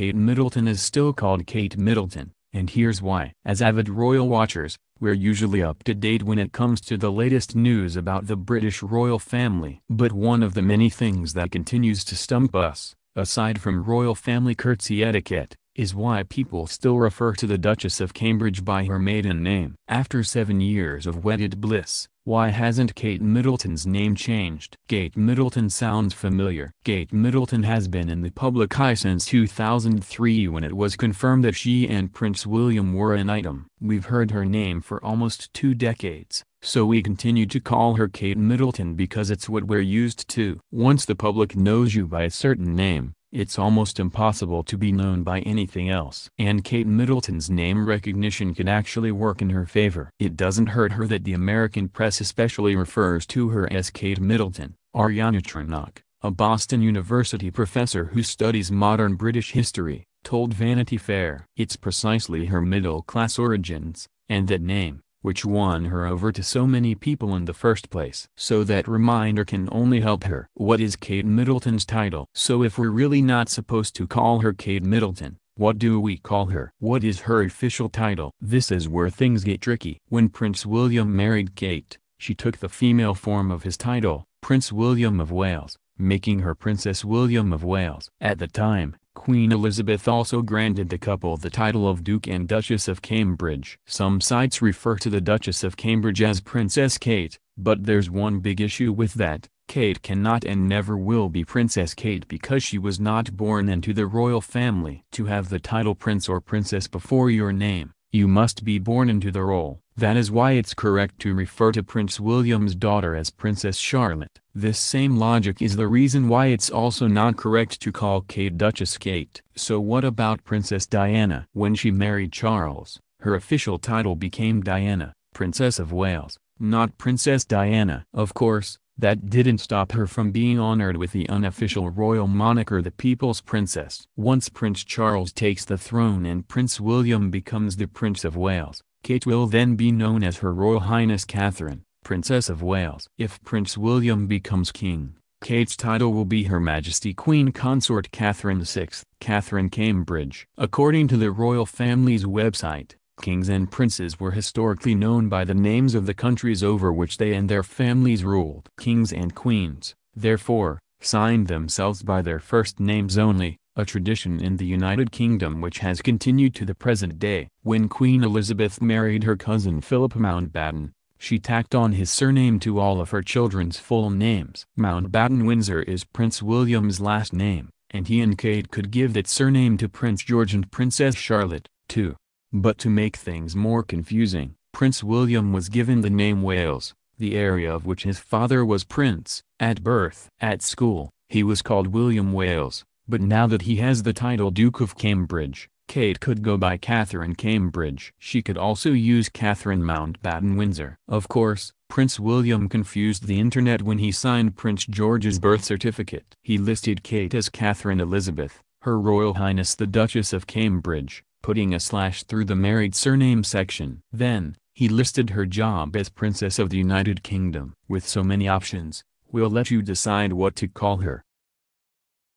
Kate Middleton is still called Kate Middleton, and here's why. As avid royal watchers, we're usually up to date when it comes to the latest news about the British royal family. But one of the many things that continues to stump us, aside from royal family curtsy etiquette, is why people still refer to the Duchess of Cambridge by her maiden name. After seven years of wedded bliss, why hasn't Kate Middleton's name changed? Kate Middleton sounds familiar. Kate Middleton has been in the public eye since 2003 when it was confirmed that she and Prince William were an item. We've heard her name for almost two decades, so we continue to call her Kate Middleton because it's what we're used to. Once the public knows you by a certain name, it's almost impossible to be known by anything else. And Kate Middleton's name recognition could actually work in her favor. It doesn't hurt her that the American press especially refers to her as Kate Middleton. Arianne Chernock, a Boston University professor who studies modern British history, told Vanity Fair it's precisely her middle-class origins, and that name, which won her over to so many people in the first place. So that reminder can only help her. What is Kate Middleton's title? So if we're really not supposed to call her Kate Middleton, what do we call her? What is her official title? This is where things get tricky. When Prince William married Kate, she took the female form of his title, Prince William of Wales, making her Princess William of Wales. At the time, Queen Elizabeth also granted the couple the title of Duke and Duchess of Cambridge. Some sites refer to the Duchess of Cambridge as Princess Kate, but there's one big issue with that, Kate cannot and never will be Princess Kate because she was not born into the royal family. To have the title Prince or Princess before your name, you must be born into the role. That is why it's correct to refer to Prince William's daughter as Princess Charlotte. This same logic is the reason why it's also not correct to call Kate Duchess Kate. So what about Princess Diana? When she married Charles, her official title became Diana, Princess of Wales, not Princess Diana. Of course, that didn't stop her from being honored with the unofficial royal moniker the People's Princess. Once Prince Charles takes the throne and Prince William becomes the Prince of Wales, Kate will then be known as Her Royal Highness Catherine, Princess of Wales. If Prince William becomes king, Kate's title will be Her Majesty Queen Consort Catherine VI, Catherine Cambridge. According to the royal family's website, kings and princes were historically known by the names of the countries over which they and their families ruled. Kings and queens, therefore, signed themselves by their first names only, a tradition in the United Kingdom which has continued to the present day. When Queen Elizabeth married her cousin Philip Mountbatten, she tacked on his surname to all of her children's full names. Mountbatten Windsor is Prince William's last name, and he and Kate could give that surname to Prince George and Princess Charlotte, too. But to make things more confusing, Prince William was given the name Wales, the area of which his father was prince. At birth, at school, he was called William Wales, but now that he has the title Duke of Cambridge, Kate could go by Catherine Cambridge. She could also use Catherine Mountbatten Windsor. Of course, Prince William confused the internet when he signed Prince George's birth certificate. He listed Kate as Catherine Elizabeth, Her Royal Highness the Duchess of Cambridge, putting a slash through the married surname section. Then, he listed her job as Princess of the United Kingdom. With so many options, we'll let you decide what to call her.